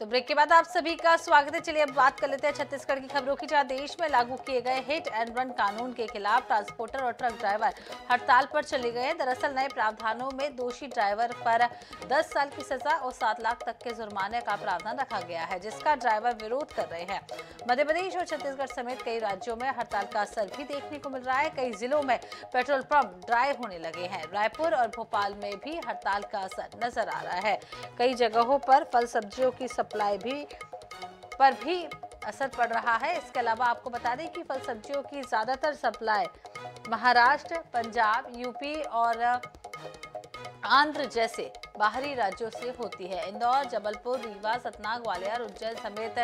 तो ब्रेक के बाद आप सभी का स्वागत है। चलिए अब बात कर लेते हैं छत्तीसगढ़ की खबरों की। जहाँ देश में लागू किए गए हिट एंड रन कानून के खिलाफ ट्रांसपोर्टर और ट्रक ड्राइवर हड़ताल पर चले गए दरअसल नए प्रावधानों में दोषी ड्राइवर पर 10 साल की सजा और 7 लाख तक के जुर्माने का प्रावधान रखा गया है, जिसका ड्राइवर विरोध कर रहे हैं। मध्य प्रदेश और छत्तीसगढ़ समेत कई राज्यों में हड़ताल का असर भी देखने को मिल रहा है। कई जिलों में पेट्रोल पंप ड्राई होने लगे हैं। रायपुर और भोपाल में भी हड़ताल का असर नज़र आ रहा है। कई जगहों पर फल सब्जियों की सप्लाई भी पर भी असर पड़ रहा है। इसके अलावा आपको बता दें कि फल सब्जियों की ज़्यादातर सप्लाई महाराष्ट्र, पंजाब, यूपी और आंध्र जैसे बाहरी राज्यों से होती है। इंदौर, जबलपुर, रीवा, सतना, ग्वालियर, उज्जैन समेत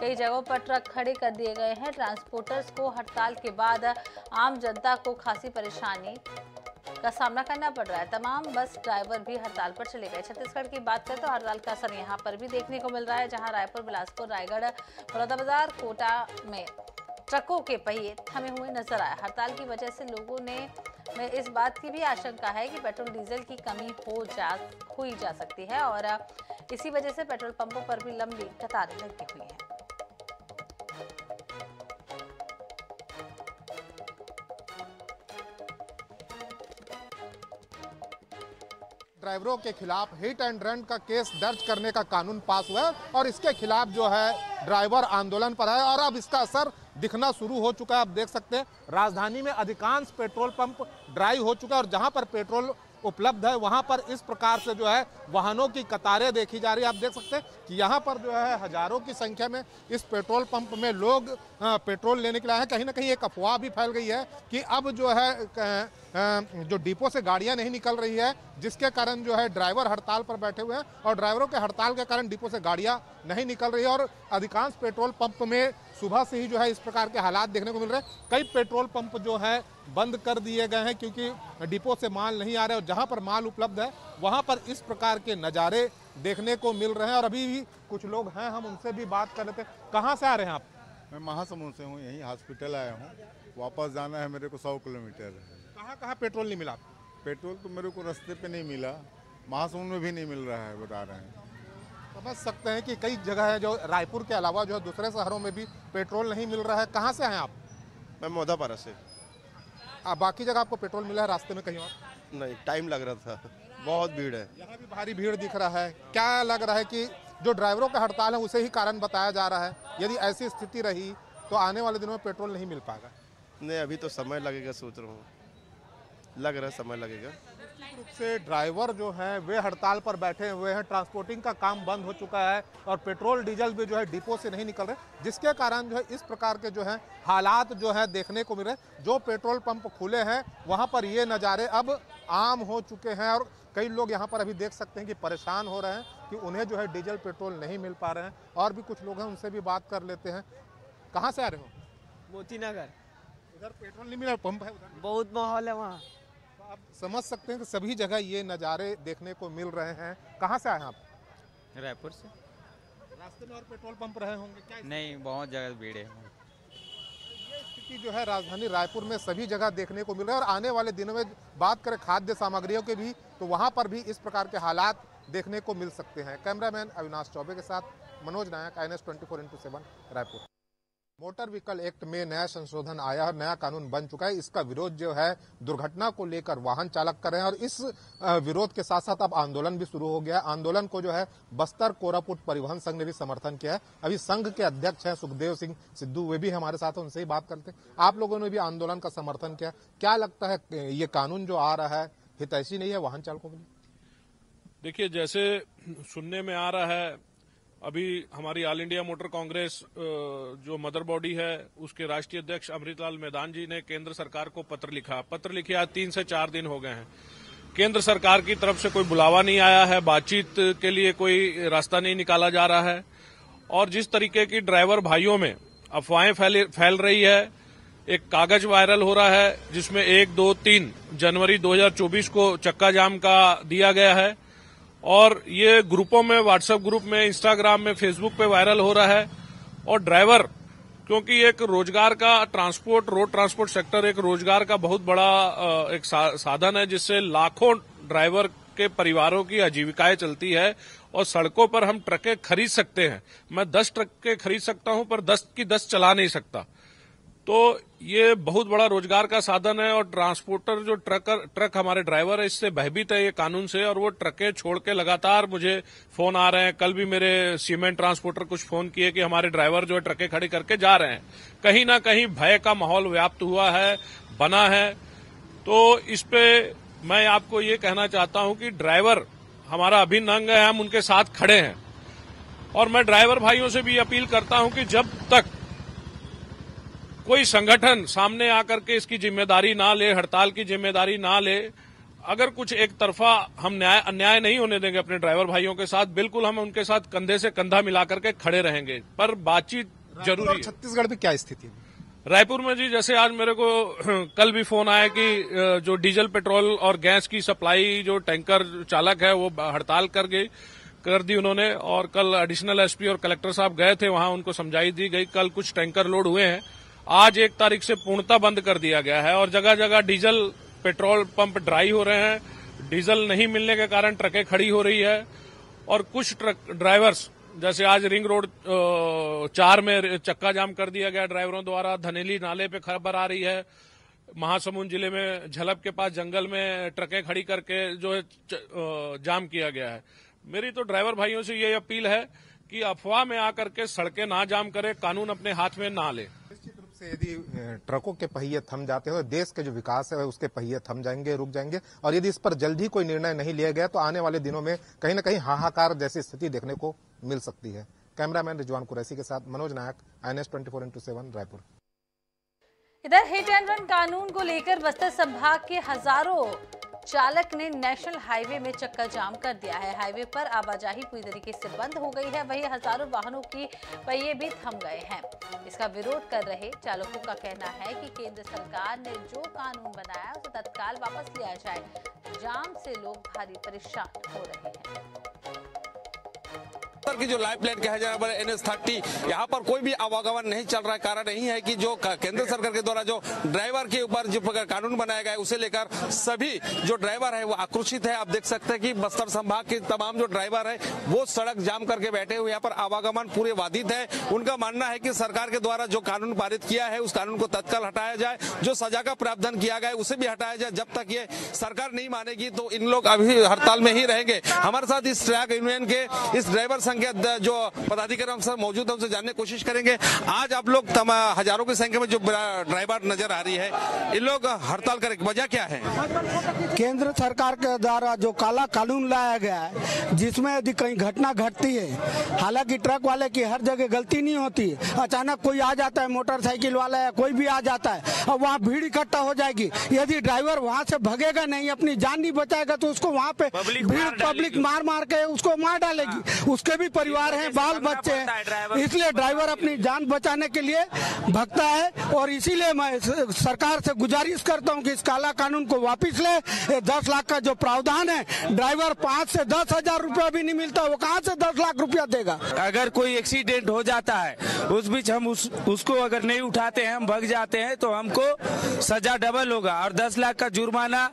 कई जगहों पर ट्रक खड़े कर दिए गए हैं। ट्रांसपोर्टर्स को हड़ताल के बाद आम जनता को खासी परेशानी का सामना करना पड़ रहा है। तमाम बस ड्राइवर भी हड़ताल पर चले गए। छत्तीसगढ़ की बात करें तो हड़ताल का असर यहाँ पर भी देखने को मिल रहा है, जहाँ रायपुर, बिलासपुर, रायगढ़ बलौदाबाजार कोटा में ट्रकों के पहिए थमे हुए नज़र आए। हड़ताल की वजह से लोगों ने में इस बात की भी आशंका है कि पेट्रोल डीजल की कमी हो जा हुई जा सकती है और इसी वजह से पेट्रोल पंपों पर भी लंबी कतारें लगी हुई हैं। ड्राइवरों के खिलाफ हिट एंड रन का केस दर्ज करने का कानून पास हुआ है और इसके खिलाफ जो है ड्राइवर आंदोलन पर है और अब इसका असर दिखना शुरू हो चुका है। आप देख सकते हैं, राजधानी में अधिकांश पेट्रोल पंप ड्राई हो चुका है और जहाँ पर पेट्रोल उपलब्ध है, वहाँ पर इस प्रकार से जो है वाहनों की कतारें देखी जा रही है। आप देख सकते हैं कि यहाँ पर जो है हज़ारों की संख्या में इस पेट्रोल पंप में लोग पेट्रोल लेने के लिए आए हैं। कहीं ना कहीं एक अफवाह भी फैल गई है कि अब जो है जो डिपो से गाड़ियाँ नहीं निकल रही है, जिसके कारण जो है ड्राइवर हड़ताल पर बैठे हुए हैं और ड्राइवरों के हड़ताल के कारण डिपो से गाड़ियाँ नहीं निकल रही है और अधिकांश पेट्रोल पंप में सुबह से ही जो है इस प्रकार के हालात देखने को मिल रहे हैं। कई पेट्रोल पंप जो है बंद कर दिए गए हैं क्योंकि डिपो से माल नहीं आ रहे और जहाँ पर माल उपलब्ध है, वहाँ पर इस प्रकार के नज़ारे देखने को मिल रहे हैं और अभी भी कुछ लोग हैं, हम उनसे भी बात कर लेते हैं। कहाँ से आ रहे हैं आप? मैं महासमुंद से हूँ, यहीं हॉस्पिटल आया हूँ। वापस जाना है मेरे को सौ किलोमीटर। कहाँ कहाँ पेट्रोल नहीं मिला? पेट्रोल तो मेरे को रास्ते पे नहीं मिला। महासमुंद में भी नहीं मिल रहा है बता रहे हैं। समझ सकते हैं कि कई जगह है जो रायपुर के अलावा जो है दूसरे शहरों में भी पेट्रोल नहीं मिल रहा है। कहाँ से आए आप? मैं मोदापारा से। आ, बाकी जगह आपको पेट्रोल मिला है रास्ते में कहीं और? नहीं टाइम लग रहा था। बहुत भीड़ है। यहाँ भी भारी भीड़ दिख रहा है। क्या लग रहा है कि जो ड्राइवरों का हड़ताल है उसे ही कारण बताया जा रहा है? यदि ऐसी स्थिति रही तो आने वाले दिनों में पेट्रोल नहीं मिल पाएगा। नहीं अभी तो समय लगेगा सोच रहा हूँ। लग रहा है समय लगेगा। रूप से ड्राइवर जो हैं वे हड़ताल पर बैठे हुए हैं। ट्रांसपोर्टिंग का काम बंद हो चुका है और पेट्रोल डीजल भी जो है डिपो से नहीं निकल रहे जिसके कारण जो है इस प्रकार के जो है हालात जो है देखने को मिल रहे जो पेट्रोल पंप खुले हैं वहाँ पर ये नज़ारे अब आम हो चुके हैं और कई लोग यहाँ पर अभी देख सकते हैं कि परेशान हो रहे हैं कि उन्हें जो है डीजल पेट्रोल नहीं मिल पा रहे हैं और भी कुछ लोग हैं उनसे भी बात कर लेते हैं। कहाँ से आ रहे हो? मोती नगर उधर पेट्रोल नहीं मिला पंप है उधर। बहुत माहौल है वहाँ। आप समझ सकते हैं कि सभी जगह ये नज़ारे देखने को मिल रहे हैं। कहाँ से आए हैं आप? रायपुर से। रास्ते में और पेट्रोल पंप रहे होंगे क्या नहीं बहुत जगह भीड़ है। ये स्थिति जो है राजधानी रायपुर में सभी जगह देखने को मिल रहा है और आने वाले दिनों में बात करें खाद्य सामग्रियों के भी तो वहाँ पर भी इस प्रकार के हालात देखने को मिल सकते हैं। कैमरामैन अविनाश चौबे के साथ Manoj Nayak I N S twenty four into seven Raipur. Motor vehicle act में नया संशोधन आया और नया कानून बन चुका है। इसका विरोध जो है, दुर्घटना को लेकर वाहन चालक कर रहे हैं और इस विरोध के साथ साथ अब आंदोलन भी शुरू हो गया है। आंदोलन को जो है, बस्तर कोरापुट परिवहन संघ ने भी समर्थन किया है। अभी संघ के अध्यक्ष हैं सुखदेव सिंह सिद्धू, वे भी हमारे साथ उनसे ही बात करते हैं। आप लोगों ने भी आंदोलन का समर्थन किया क्या लगता है ये कानून जो आ रहा है, हितैषी नहीं है वाहन चालकों के लिए? देखिए, जैसे सुनने में आ रहा है अभी हमारी ऑल इंडिया मोटर कांग्रेस जो मदर बॉडी है, उसके राष्ट्रीय अध्यक्ष अमृतलाल मैदान जी ने केंद्र सरकार को पत्र लिखा। पत्र लिखे आज तीन से चार दिन हो गए हैं। केंद्र सरकार की तरफ़ से कोई बुलावा नहीं आया है। बातचीत के लिए कोई रास्ता नहीं निकाला जा रहा है। और जिस तरीके की ड्राइवर भाइयों में अफवाहें फैल फैल रही है, एक कागज़ वायरल हो रहा है, जिसमें एक, दो, तीन जनवरी 2024 को चक्का जाम का दिया गया है। और ये ग्रुपों में व्हाट्सएप ग्रुप में इंस्टाग्राम में फेसबुक पे वायरल हो रहा है। और ड्राइवर क्योंकि एक रोज़गार का ट्रांसपोर्ट रोड ट्रांसपोर्ट सेक्टर एक रोज़गार का बहुत बड़ा एक साधन है, जिससे लाखों ड्राइवर के परिवारों की आजीविकाएँ चलती है और सड़कों पर हम ट्रकें खरीद सकते हैं। मैं दस ट्रकें खरीद सकता हूँ, पर दस की दस चला नहीं सकता। तो ये बहुत बड़ा रोज़गार का साधन है और ट्रांसपोर्टर जो ट्रकर ट्रक हमारे ड्राइवर है, इससे भयभीत है ये कानून से और वो ट्रकें छोड़ के लगातार मुझे फ़ोन आ रहे हैं। कल भी मेरे सीमेंट ट्रांसपोर्टर कुछ फ़ोन किए कि हमारे ड्राइवर जो है ट्रकें खड़ी करके जा रहे हैं। कहीं ना कहीं भय का माहौल व्याप्त हुआ है, बना है। तो इस पे मैं आपको ये कहना चाहता हूँ कि ड्राइवर हमारा अभिन्न अंग है, हम उनके साथ खड़े हैं। और मैं ड्राइवर भाइयों से भी अपील करता हूँ कि जब तक कोई संगठन सामने आकर के इसकी ज़िम्मेदारी ना ले हड़ताल की ज़िम्मेदारी ना ले अगर कुछ एक तरफा हम न्याय अन्याय नहीं होने देंगे अपने ड्राइवर भाइयों के साथ बिल्कुल हम उनके साथ कंधे से कंधा मिलाकर के खड़े रहेंगे। पर बातचीत ज़रूरी है। छत्तीसगढ़ में क्या स्थिति है? रायपुर में जी जैसे आज मेरे को कल भी फ़ोन आया कि जो डीजल पेट्रोल और गैस की सप्लाई जो टैंकर चालक है वो हड़ताल कर गई कर दी उन्होंने और कल एडिशनल एसपी और कलेक्टर साहब गए थे वहाँ उनको समझाई दी गई कल कुछ टैंकर लोड हुए हैं। आज एक तारीख से पूर्णता बंद कर दिया गया है और जगह जगह डीजल, पेट्रोल पंप ड्राई हो रहे हैं। डीजल नहीं मिलने के कारण ट्रकें खड़ी हो रही है और कुछ ट्रक, ड्राइवर्स, जैसे आज रिंग रोड चार में चक्का जाम कर दिया गया ड्राइवरों द्वारा, धनेली नाले पे खबर आ रही है। महासमुंद ज़िले में झलप के पास जंगल में ट्रकें खड़ी करके जो है जाम किया गया है। मेरी तो ड्राइवर भाइयों से ये अपील है कि अफवाह में आकर के सड़कें ना जाम करे, कानून अपने हाथ में ना ले। से यदि ट्रकों के पहिए थम जाते हैं तो देश के जो विकास है, उसके पहिए थम जाएँगे, रुक जाएँगे। और यदि इस पर जल्द ही कोई निर्णय नहीं लिया गया तो आने वाले दिनों में कहीं ना कहीं हाहाकार जैसी स्थिति देखने को मिल सकती है। कैमरामैन रिजवान कुरैसी के साथ Manoj Nayak I N S twenty four into seven Raipur. इधर हिट एंड रन कानून को लेकर बस्तर संभाग के हज़ारों चालक ने नेशनल हाईवे में चक्का जाम कर दिया है। हाईवे पर आवाजाही पूरी तरीके से बंद हो गई है। वहीं हज़ारों वाहनों की पहिए भी थम गए हैं। इसका विरोध कर रहे चालकों का कहना है कि केंद्र सरकार ने जो कानून बनाया, उसे तत्काल वापस लिया जाए। जाम से लोग भारी परेशान हो रहे हैं। पर की जो लाइफ लाइन कहा जा रहा है एन एस थर्टी यहाँ पर कोई भी आवागमन नहीं चल रहा है। कारण यही है कि जो केंद्र सरकार के द्वारा जो ड्राइवर के ऊपर जो कानून बनाया गया है, उसे लेकर सभी जो ड्राइवर है, वो आक्रोशित है। आप देख सकते हैं कि बस्तर संभाग के तमाम जो ड्राइवर है, वो सड़क जाम करके बैठे हुए यहाँ पर आवागमन पूरे बाधित है। उनका मानना है कि सरकार के द्वारा जो कानून पारित किया है, उस कानून को तत्काल हटाया जाए। जो सजा का प्रावधान किया गया है, उसे भी हटाया जाए। जब तक ये सरकार नहीं मानेगी तो इन लोग अभी हड़ताल में ही रहेंगे। हमारे साथ इस ट्रैक यूनियन के इस ड्राइवर संघ के जो पदाधिकारी हम सब मौजूद है उनसे जानने की कोशिश करेंगे। आज आप लोग हज़ारों की संख्या में जो ड्राइवर नज़र आ रही है इन लोग हड़ताल करें वजह क्या है? केंद्र सरकार के द्वारा जो काला कानून लाया गया है जिसमें यदि कहीं घटना घटती है हालाँकि ट्रक वाले की हर जगह गलती नहीं होती अचानक कोई आ जाता है मोटरसाइकिल वाला या कोई भी आ जाता है और वहाँ भीड़ इकट्ठा हो जाएगी। यदि ड्राइवर वहाँ से भगेगा नहीं अपनी जान नहीं बचाएगा तो उसको वहाँ पे भीड़ पब्लिक मार मार के उसको मार डालेगी। उसके भी परिवार हैं बाल बच्चे हैं। इसलिए ड्राइवर अपनी जान बचाने के लिए भगता है और इसीलिए मैं सरकार से गुजारिश करता हूँ कि इस काला कानून को वापस ले। दस लाख का जो प्रावधान है ड्राइवर पाँच से दस हज़ार रुपया भी नहीं मिलता वो कहाँ से दस लाख रुपया देगा? अगर कोई एक्सीडेंट हो जाता है उस बीच हम उस, उसको अगर नहीं उठाते हैं हम भग जाते हैं तो हमको सजा डबल होगा और दस लाख का जुर्माना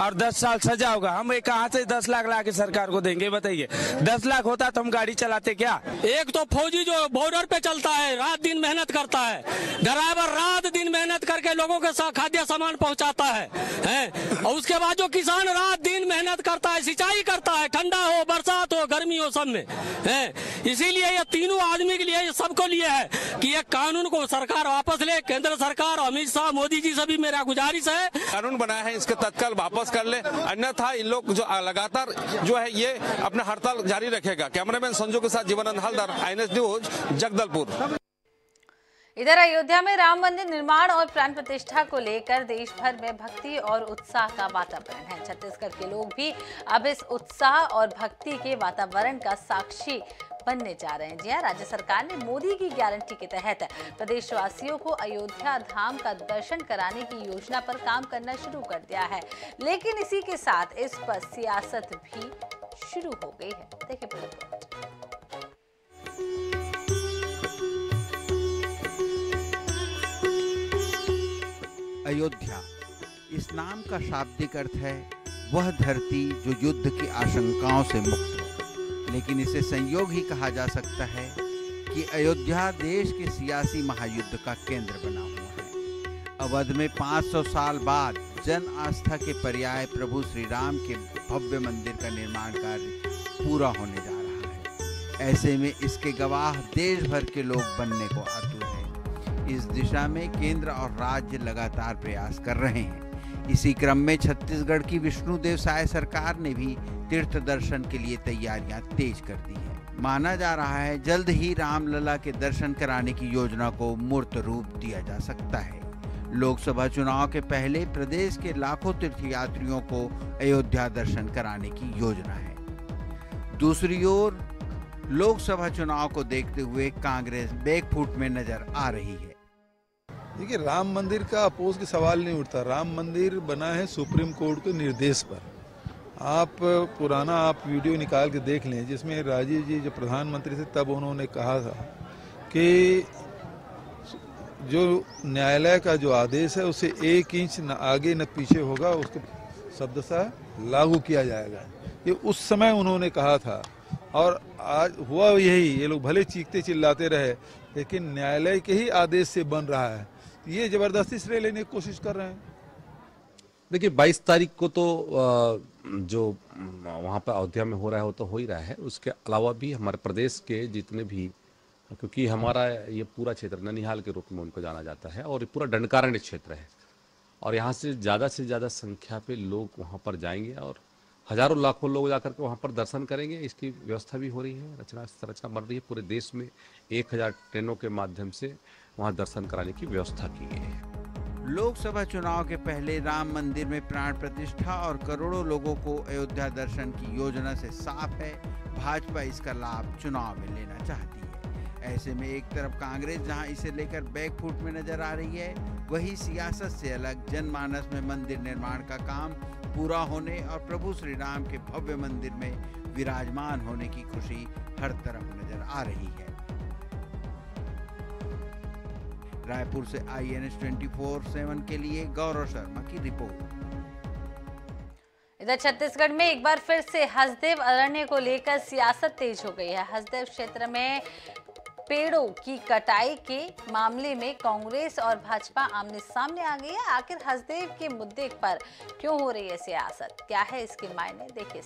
और दस साल सजा होगा। हम कहाँ से दस लाख ला के सरकार को देंगे बताइए। दस लाख होता तो हम गाड़ी चलाते क्या एक तो फौजी जो बॉर्डर पे चलता है, रात दिन मेहनत करता है ड्राइवर रात दिन मेहनत करके लोगों के साथ खाद्य सामान पहुंचाता है है? और उसके बाद जो किसान रात दिन मेहनत करता है, सिंचाई करता है, ठंडा हो, बरसात हो गर्मी हो सब में, है? इसीलिए ये तीनों आदमी के लिए ये सबको लिए है कि ये कानून को सरकार वापस ले, केंद्र सरकार, अमित शाह, मोदी जी सभी मेरा गुजारिश है। कानून बनाया है, इसके तत्काल वापस कर ले। अन्यथा इन लोग जो लगातार जो है, ये अपना हड़ताल जारी रखेगा। कैमरामैन संजू के साथ जीवन हलदर आई न्यूज़, जगदलपुर। इधर अयोध्या में राम मंदिर निर्माण और प्राण प्रतिष्ठा को लेकर देश भर में भक्ति और उत्साह का वातावरण है। छत्तीसगढ़ के लोग भी अब इस उत्साह और भक्ति के वातावरण का साक्षी बनने जा रहे हैं। जी हाँ राज्य सरकार ने मोदी की गारंटी के तहत प्रदेशवासियों को अयोध्या धाम का दर्शन कराने की योजना पर काम करना शुरू कर दिया है। लेकिन इसी के साथ इस पर सियासत भी शुरू हो गई है। देखिए अयोध्या। इस नाम का शाब्दिक अर्थ है, वह धरती जो युद्ध की आशंकाओं से मुक्त हो। लेकिन इसे संयोग ही कहा जा सकता है कि अयोध्या देश के सियासी महायुद्ध का केंद्र बना हुआ है। अवध में 500 साल बाद जन आस्था के पर्याय प्रभु श्री राम के भव्य मंदिर का निर्माण कार्य पूरा होने जा रहा है। ऐसे में इसके गवाह देश भर के लोग बनने को आतुर हैं इस दिशा में केंद्र और राज्य लगातार प्रयास कर रहे हैं। इसी क्रम में छत्तीसगढ़ की विष्णुदेव साय सरकार ने भी तीर्थ दर्शन के लिए तैयारियाँ तेज कर दी है। माना जा रहा है, जल्द ही रामलला के दर्शन कराने की योजना को मूर्त रूप दिया जा सकता है। लोकसभा चुनाव के पहले प्रदेश के लाखों तीर्थयात्रियों को अयोध्या दर्शन कराने की योजना है। दूसरी ओर, लोकसभा चुनाव को देखते हुए कांग्रेस बैकफुट में नज़र आ रही है। देखिए, राम मंदिर का अपोज की सवाल नहीं उठता। राम मंदिर बना है सुप्रीम कोर्ट के निर्देश पर। आप पुराना आप वीडियो निकाल के देख लें, जिसमें राजीव जी, जो प्रधानमंत्री थे, तब उन्होंने कहा था कि जो न्यायालय का जो आदेश है, उसे एक इंच न आगे न पीछे होगा, उसको शब्दशः लागू किया जाएगा। ये उस समय उन्होंने कहा था। और आज हुआ यही, ये लोग भले चीखते चिल्लाते रहे, लेकिन न्यायालय के ही आदेश से बन रहा है। ये ज़बरदस्ती श्रेय लेने की कोशिश कर रहे हैं। देखिए 22 तारीख को तो जो वहाँ पर अयोध्या में हो रहा है, वो तो हो ही रहा है। उसके अलावा भी हमारे प्रदेश के जितने भी, क्योंकि हमारा ये पूरा क्षेत्र, ननिहाल के रूप में उनको जाना जाता है और ये पूरा दंडकारण्य क्षेत्र है। और यहाँ से ज़्यादा से ज़्यादा संख्या पे लोग वहाँ पर जाएँगे और हज़ारों, लाखों लोग जाकर के वहाँ पर दर्शन करेंगे। इसकी व्यवस्था भी हो रही है रचना संरचना बन रही है। पूरे देश में एक हज़ार ट्रेनों के माध्यम से वहाँ दर्शन कराने की व्यवस्था की है। लोकसभा चुनाव के पहले राम मंदिर में प्राण प्रतिष्ठा और करोड़ों लोगों को अयोध्या दर्शन की योजना से साफ़ है। भाजपा इसका लाभ चुनाव में लेना चाहती है। ऐसे में एक तरफ़ कांग्रेस, जहाँ इसे लेकर बैकफुट में नज़र आ रही है, वही सियासत से अलग जनमानस में मंदिर निर्माण का काम पूरा होने और प्रभु श्री राम के भव्य मंदिर में विराजमान होने की खुशी हर तरफ़ नज़र आ रही है। रायपुर से आई एन एस सेवन के लिए गौरव शर्मा की रिपोर्ट। इधर छत्तीसगढ़ में एक बार फिर से हसदेव अरण्य को लेकर सियासत तेज हो गई है। हसदेव क्षेत्र में पेड़ों की कटाई के मामले में कांग्रेस और भाजपा आमने सामने आ गई है। आखिर हसदेव के मुद्दे पर क्यों हो रही है सियासत? क्या है इसके मायने? देखिए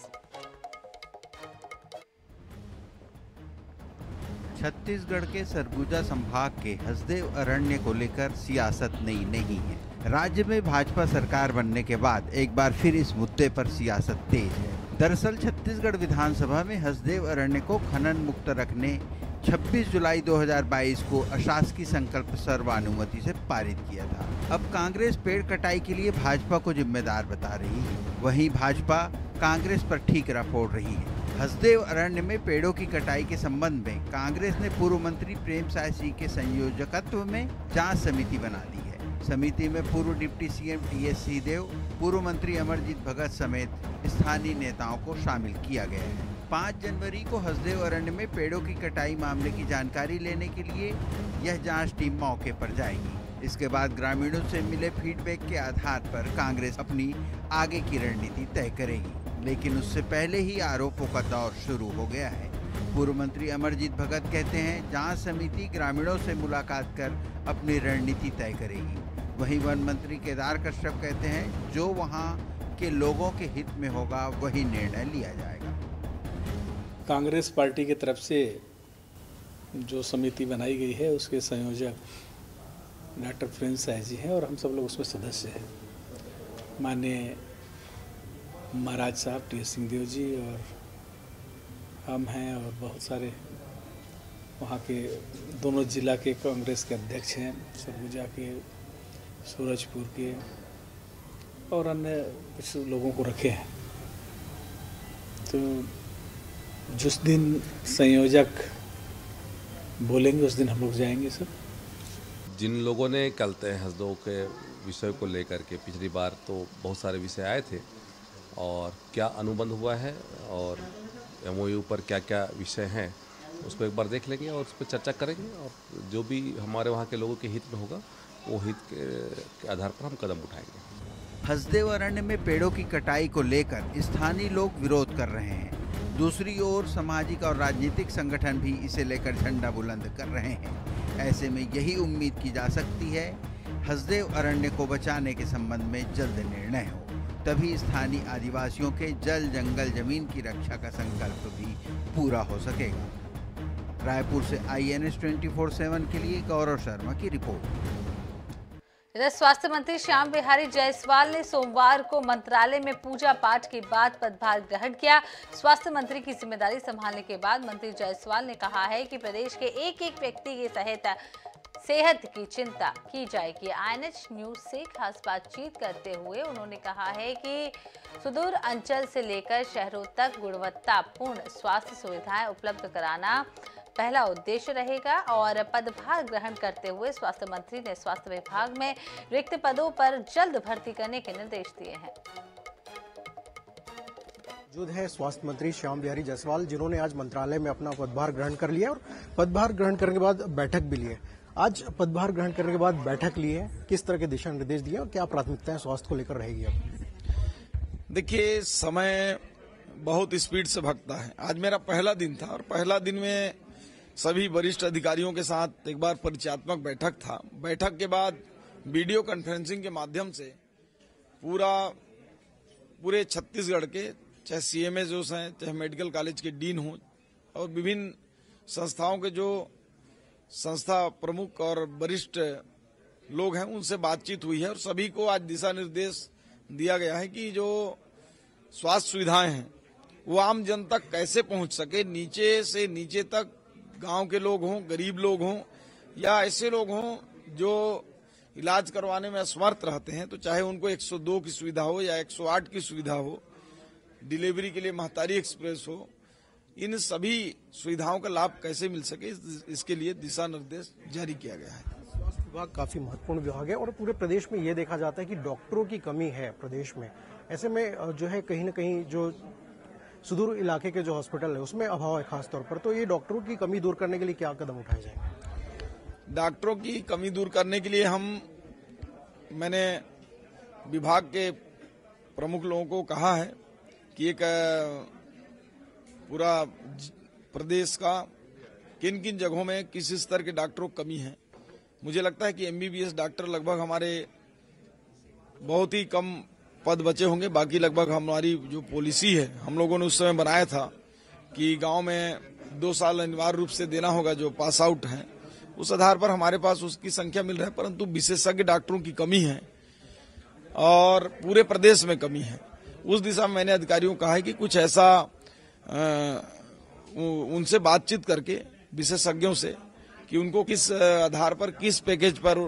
छत्तीसगढ़ के सरगुजा संभाग के हसदेव अरण्य को लेकर सियासत नई नहीं है। राज्य में भाजपा सरकार बनने के बाद एक बार फिर इस मुद्दे पर सियासत तेज है। दरअसल छत्तीसगढ़ विधानसभा में हसदेव अरण्य को खनन मुक्त रखने 26 जुलाई 2022 को अशासकीय संकल्प सर्वानुमति से पारित किया था। अब कांग्रेस पेड़ कटाई के लिए भाजपा को जिम्मेदार बता रही है। वहीं भाजपा कांग्रेस पर ठीकरा फोड़ रही है। हसदेव अरण्य में पेड़ों की कटाई के संबंध में कांग्रेस ने पूर्व मंत्री प्रेम साय सिंह के संयोजकत्व में जाँच समिति बना दी है। समिति में पूर्व deputy CM T S Singhdeo, पूर्व मंत्री अमरजीत भगत समेत स्थानीय नेताओं को शामिल किया गया है। पाँच जनवरी को हसदेव अरण्य में पेड़ों की कटाई मामले की जानकारी लेने के लिए यह जाँच टीम मौके पर जाएगी। इसके बाद ग्रामीणों से मिले फीडबैक के आधार पर कांग्रेस अपनी आगे की रणनीति तय करेगी। लेकिन उससे पहले ही आरोपों का दौर शुरू हो गया है। पूर्व मंत्री अमरजीत भगत कहते हैं जाँच समिति ग्रामीणों से मुलाकात कर अपनी रणनीति तय करेगी। वहीं वन मंत्री केदार कश्यप कहते हैं, जो वहाँ के लोगों के हित में होगा, वही निर्णय लिया जाएगा। कांग्रेस पार्टी की तरफ़ से जो समिति बनाई गई है, उसके संयोजक डॉक्टर प्रिंस साय जी हैं और हम सब लोग उसमें सदस्य हैं। माननीय महाराज साहब टी एस सिंहदेव जी और हम हैं और बहुत सारे वहाँ के दोनों जिला के कांग्रेस के अध्यक्ष हैं, सरगुजा के, सूरजपुर के और अन्य कुछ लोगों को रखे हैं। तो जिस दिन संयोजक बोलेंगे, उस दिन हम लोग जाएँगे, सर। जिन लोगों ने कल तय हसदों के विषय को लेकर के पिछली बार तो बहुत सारे विषय आए थे और क्या अनुबंध हुआ है और एम पर क्या क्या विषय हैं, उसको एक बार देख लेंगे और उस पर चर्चा करेंगे और जो भी हमारे वहाँ के लोगों के हित में होगा, वो हित के आधार पर हम कदम उठाएँगे। हसदेव अरण्य में पेड़ों की कटाई को लेकर स्थानीय लोग विरोध कर रहे हैं। दूसरी ओर सामाजिक और राजनीतिक संगठन भी इसे लेकर झंडा बुलंद कर रहे हैं। ऐसे में यही उम्मीद की जा सकती है, हसदेव अरण्य को बचाने के संबंध में जल्द निर्णय हो। तभी स्थानीय आदिवासियों के जल जंगल ज़मीन की रक्षा का संकल्प भी पूरा हो सकेगा। रायपुर से I N S twenty four seven के लिए गौरव शर्मा की रिपोर्ट। इधर स्वास्थ्य मंत्री श्याम बिहारी जायसवाल ने सोमवार को मंत्रालय में पूजा पाठ के बाद पदभार ग्रहण किया। स्वास्थ्य मंत्री की ज़िम्मेदारी संभालने के बाद मंत्री जायसवाल ने कहा है कि प्रदेश के एक एक व्यक्ति की सहायता सेहत की चिंता की जाएगी। आईएनएच न्यूज़ से खास बातचीत करते हुए उन्होंने कहा है कि सुदूर अंचल से लेकर शहरों तक गुणवत्तापूर्ण स्वास्थ्य सुविधाएँ उपलब्ध कराना पहला उद्देश्य रहेगा और पदभार ग्रहण करते हुए स्वास्थ्य मंत्री ने स्वास्थ्य विभाग में रिक्त पदों पर जल्द भर्ती करने के निर्देश दिए हैं। मौजूद है स्वास्थ्य मंत्री श्याम बिहारी जायसवाल, जिन्होंने आज मंत्रालय में अपना पदभार ग्रहण कर लिया और पदभार ग्रहण करने के बाद बैठक भी लिए आज पदभार ग्रहण करने के बाद बैठक ली है। किस तरह के दिशा निर्देश दिए और क्या प्राथमिकताएँ स्वास्थ्य को लेकर रहेगी अब? देखिए, समय बहुत स्पीड से भगता है। आज मेरा पहला दिन था और पहला दिन में सभी वरिष्ठ अधिकारियों के साथ एक बार परिचयात्मक बैठक था। बैठक के बाद वीडियो कॉन्फ्रेंसिंग के माध्यम से पूरा, पूरे छत्तीसगढ़ के, चाहे सीएमएस हैं, चाहे मेडिकल कॉलेज के डीन हों और विभिन्न संस्थाओं के जो संस्था प्रमुख और वरिष्ठ लोग हैं, उनसे बातचीत हुई है और सभी को आज दिशा निर्देश दिया गया है कि जो स्वास्थ्य सुविधाएँ हैं, वो आम जन तक कैसे पहुँच सके? नीचे से नीचे तक गाँव के लोग हों, गरीब लोग हों, या ऐसे लोग हों जो इलाज करवाने में असमर्थ रहते हैं तो चाहे उनको 102 की सुविधा हो या 108 की सुविधा हो, डिलीवरी के लिए महतारी एक्सप्रेस हो इन सभी सुविधाओं का लाभ कैसे मिल सके? इस, इसके लिए दिशा निर्देश जारी किया गया है। स्वास्थ्य विभाग काफ़ी महत्वपूर्ण विभाग है और पूरे प्रदेश में ये देखा जाता है कि डॉक्टरों की कमी है प्रदेश में। ऐसे में जो है कहीं ना कहीं जो सुदूर इलाके के जो हॉस्पिटल है उसमें अभाव है खासतौर पर। तो ये डॉक्टरों की कमी दूर करने के लिए क्या कदम उठाए जाएँगे? डॉक्टरों की कमी दूर करने के लिए हम मैंने विभाग के प्रमुख लोगों को कहा है कि एक पूरा प्रदेश का किन किन जगहों में किस स्तर के डॉक्टरों की कमी है। मुझे लगता है कि एमबीबीएस डॉक्टर लगभग हमारे बहुत ही कम पद बचे होंगे। बाकी लगभग हमारी जो पॉलिसी है, हम लोगों ने उस समय बनाया था कि गाँव में दो साल अनिवार्य रूप से देना होगा जो पास आउट है। उस आधार पर हमारे पास उसकी संख्या मिल रहा है, परंतु विशेषज्ञ डॉक्टरों की कमी है और पूरे प्रदेश में कमी है। उस दिशा में मैंने अधिकारियों को कहा है कि कुछ ऐसा उनसे बातचीत करके विशेषज्ञों से कि उनको किस आधार पर किस पैकेज पर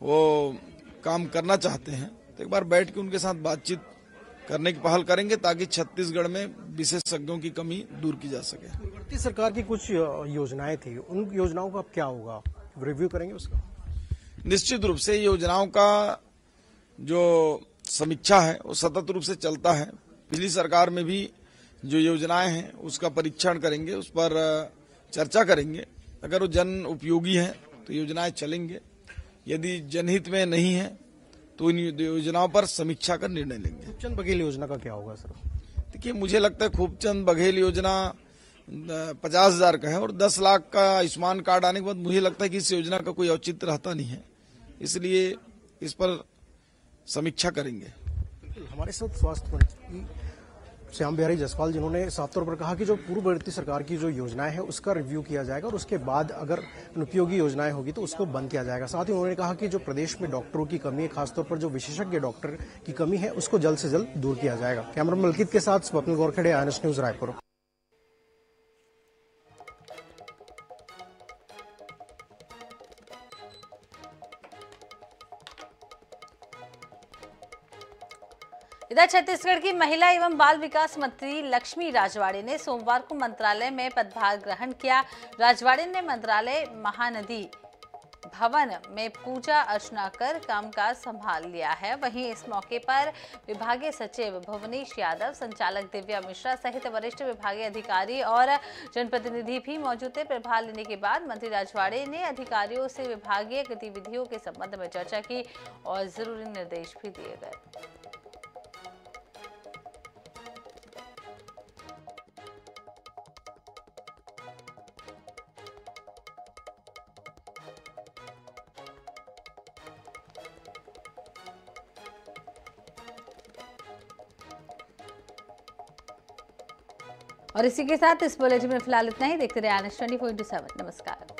वो काम करना चाहते हैं। तो एक बार बैठ के उनके साथ बातचीत करने की पहल करेंगे ताकि छत्तीसगढ़ में विशेषज्ञों की कमी दूर की जा सके। पूर्ववर्ती सरकार की कुछ योजनाएँ थी उन योजनाओं का क्या होगा? रिव्यू करेंगे उसका? निश्चित रूप से योजनाओं का जो समीक्षा है वो सतत रूप से चलता है। पिछली सरकार में भी जो योजनाएँ हैं उसका परीक्षण करेंगे उस पर चर्चा करेंगे। अगर वो जन उपयोगी है तो योजनाएँ चलेंगे। यदि जनहित में नहीं है तो इन योजनाओं पर समीक्षा कर निर्णय लेंगे। खूबचंद बघेल योजना का क्या होगा सर? देखिए मुझे लगता है खूबचंद बघेल योजना पचास हज़ार का है और दस लाख का आयुष्मान कार्ड आने के बाद मुझे लगता है कि इस योजना का कोई औचित्य रहता नहीं है। इसलिए इस पर समीक्षा करेंगे। हमारे साथ स्वास्थ्य मंत्री श्याम बिहारी जायसवाल जिन्होंने साफ़ तौर पर कहा कि जो पूर्ववर्ती सरकार की जो योजनाएँ हैं, उसका रिव्यू किया जाएगा और उसके बाद अगर अनुपयोगी योजनाएँ होगी तो उसको बंद किया जाएगा। साथ ही उन्होंने कहा कि जो प्रदेश में डॉक्टरों की कमी है, खासतौर पर जो विशेषज्ञ डॉक्टर की कमी है, उसको जल्द से जल्द दूर किया जाएगा। कैमरा मलकित के साथ स्वप्न गौरखेड़े आई न्यूज़ रायपुर। इधर छत्तीसगढ़ की महिला एवं बाल विकास मंत्री लक्ष्मी राजवाड़े ने सोमवार को मंत्रालय में पदभार ग्रहण किया। राजवाड़े ने मंत्रालय महानदी भवन में पूजा अर्चना कर कामकाज संभाल लिया है। वहीं इस मौके पर विभागीय सचिव भुवनेश यादव, संचालक दिव्या मिश्रा सहित वरिष्ठ विभागीय अधिकारी और जनप्रतिनिधि भी मौजूद थे। प्रभार लेने के बाद मंत्री राजवाड़े ने अधिकारियों से विभागीय गतिविधियों के संबंध में चर्चा की और ज़रूरी निर्देश भी दिए गए। और इसी के साथ इस बुलेटिन में फ़िलहाल इतना ही। देखते रहे Anand twenty four into seven नमस्कार।